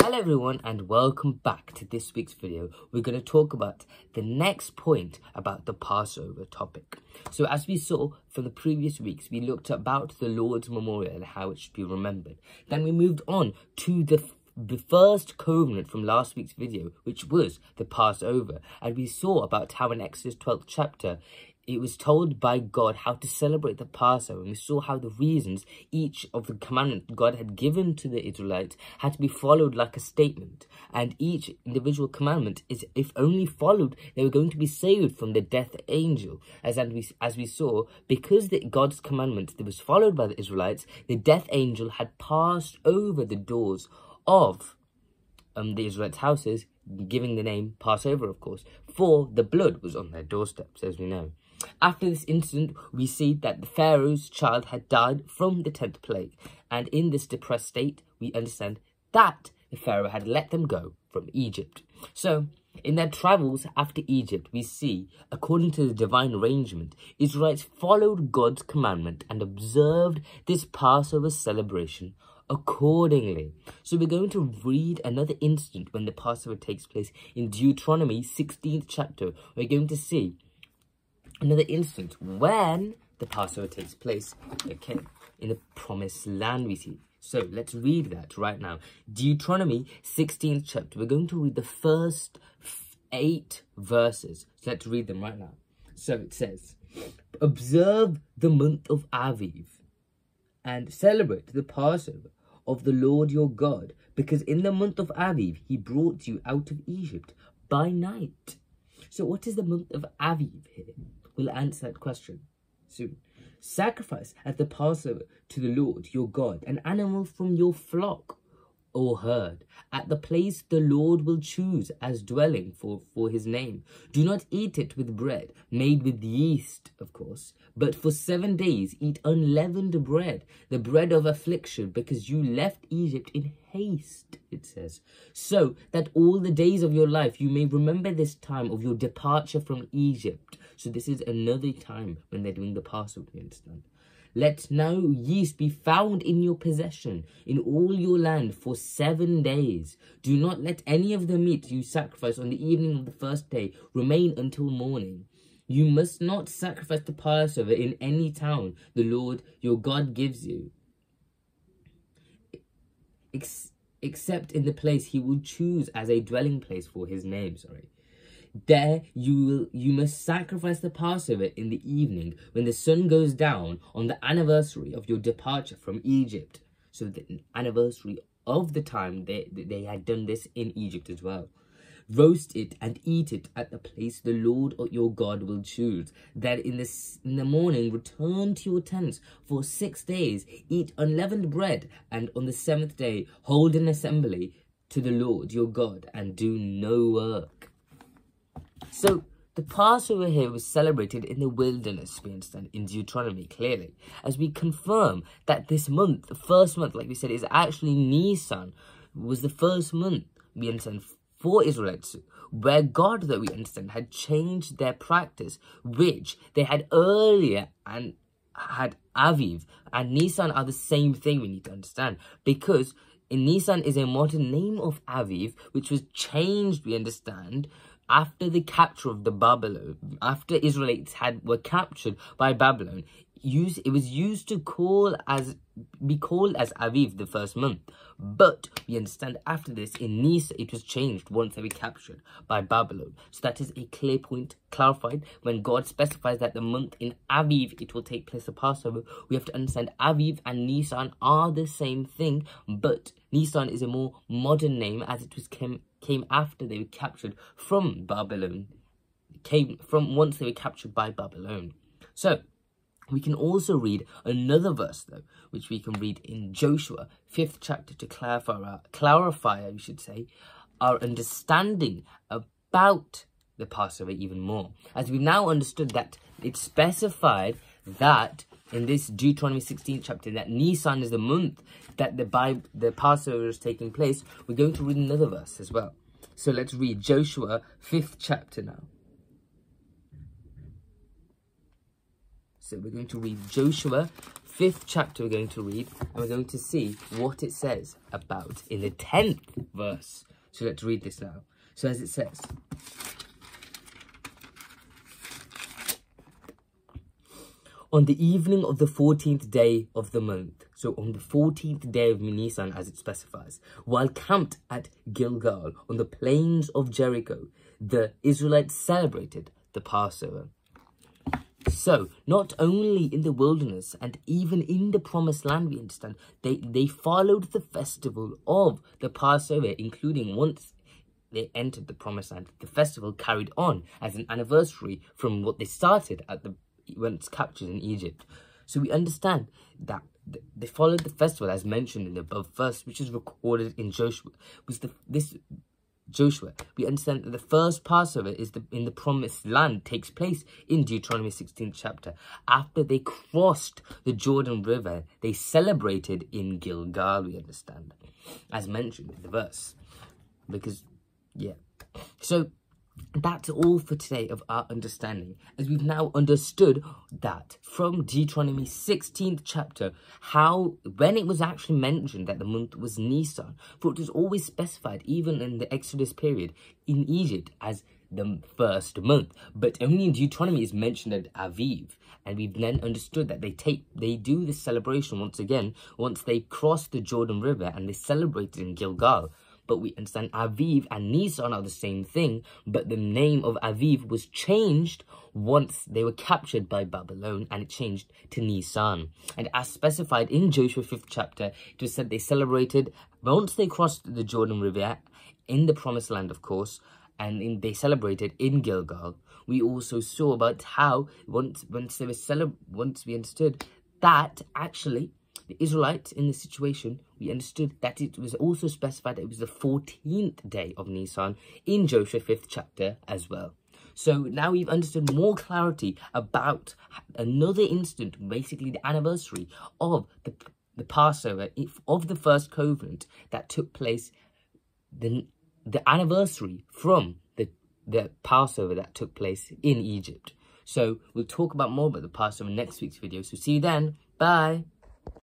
Hello everyone and welcome back to this week's video. We're going to talk about the next point about the Passover topic. So as we saw from the previous weeks, we looked about the Lord's Memorial and how it should be remembered. Then we moved on to the the first covenant from last week's video, which was the Passover. And we saw about how in Exodus 12th chapter, it was told by God how to celebrate the Passover. And we saw how the reasons each of the commandments God had given to the Israelites had to be followed like a statement. And each individual commandment is, if only followed, they were going to be saved from the death angel. As, and we, as we saw, because the, God's commandment that was followed by the Israelites, the death angel had passed over the doors of um, the Israelites' houses, giving the name Passover, of course, for the blood was on their doorsteps, as we know. After this incident, we see that the Pharaoh's child had died from the 10th plague, and in this depressed state, we understand that the Pharaoh had let them go from Egypt. So, in their travels after Egypt, we see, according to the divine arrangement, Israelites followed God's commandment and observed this Passover celebration accordingly. So we're going to read another incident when the Passover takes place in Deuteronomy 16th chapter. We're going to see another instance when the Passover takes place, okay, in the promised land we see. So let's read that right now. Deuteronomy 16th chapter. We're going to read the first eight verses. So let's read them right now. So it says, Observe the month of Aviv and celebrate the Passover of the Lord your God, because in the month of Aviv he brought you out of Egypt by night. So what is the month of Aviv here? Will answer that question soon. Sacrifice at the Passover to the Lord your God an animal from your flock or herd at the place the Lord will choose as dwelling for, for his name. Do not eat it with bread, made with yeast, of course, but for seven days eat unleavened bread, the bread of affliction, because you left Egypt in haste, it says, so that all the days of your life you may remember this time of your departure from Egypt. So this is another time when they're doing the Passover, you understand? Let no yeast be found in your possession in all your land for seven days. Do not let any of the meat you sacrifice on the evening of the first day remain until morning. You must not sacrifice the Passover in any town the Lord your God gives you, ex except in the place he will choose as a dwelling place for his name. Sorry. There you will you must sacrifice the Passover in the evening when the sun goes down on the anniversary of your departure from Egypt. So the anniversary of the time they, they had done this in Egypt as well. Roast it and eat it at the place the Lord your God will choose. Then in the, in the morning return to your tents for six days. Eat unleavened bread and on the seventh day hold an assembly to the Lord your God and do no work. So the Passover here was celebrated in the wilderness, we understand, in Deuteronomy, clearly, as we confirm that this month, the first month, like we said, is actually Nisan, was the first month, we understand, for Israelites, where God, that we understand, had changed their practice, which they had earlier and had Aviv and Nisan are the same thing we need to understand, because in Nisan is a modern name of Aviv, which was changed, we understand, after the capture of the Babylon, after Israelites had were captured by Babylon, use it was used to call as be called as Aviv the first month. But we understand after this in Nisan it was changed once they were captured by Babylon. So that is a clear point clarified when God specifies that the month in Aviv it will take place of Passover. We have to understand Aviv and Nisan are the same thing, but Nisan is a more modern name as it was came came after they were captured from Babylon. Came from once they were captured by Babylon. So we can also read another verse, though, which we can read in Joshua, 5th chapter, to clarify, our, clarify, you should say, our understanding about the Passover even more. As we've now understood that it's specified that in this Deuteronomy 16th chapter, that Nisan is the month that the Bible, the Passover is taking place, we're going to read another verse as well. So let's read Joshua 5th chapter now. So we're going to read Joshua fifth chapter we're going to read, and we're going to see what it says about in the tenth verse. So let's read this now. So as it says, on the evening of the 14th day of the month, so on the 14th day of Nisan as it specifies, while camped at Gilgal on the plains of Jericho, the Israelites celebrated the Passover. So, not only in the wilderness and even in the promised land, we understand, they, they followed the festival of the Passover, including once they entered the promised land. The festival carried on as an anniversary from what they started at the when it's captured in Egypt. So we understand that they followed the festival as mentioned in the above verse, which is recorded in Joshua. Was the this Joshua? We understand that the first Passover is the in the promised land takes place in Deuteronomy 16th chapter. After they crossed the Jordan River, they celebrated in Gilgal. We understand, as mentioned in the verse, because yeah. So that's all for today of our understanding, as we've now understood that from Deuteronomy 16th chapter, how, when it was actually mentioned that the month was Nisan, for it was always specified, even in the Exodus period, in Egypt as the first month, but only in Deuteronomy is mentioned at Aviv, and we've then understood that they take, they do this celebration once again, once they cross the Jordan River, and they celebrate in Gilgal, but we understand Aviv and Nisan are the same thing, but the name of Aviv was changed once they were captured by Babylon and it changed to Nisan. And as specified in Joshua 5th chapter, it was said they celebrated, once they crossed the Jordan River, in the promised land of course, and in, they celebrated in Gilgal. We also saw about how once once they were cele once we understood that actually the Israelites in this situation, we understood that it was also specified that it was the 14th day of Nisan in Joshua 5th chapter as well. So now we've understood more clarity about another instant, basically the anniversary of the, the Passover of the first covenant that took place, the, the anniversary from the, the Passover that took place in Egypt. So we'll talk about more about the Passover in next week's video. So see you then. Bye.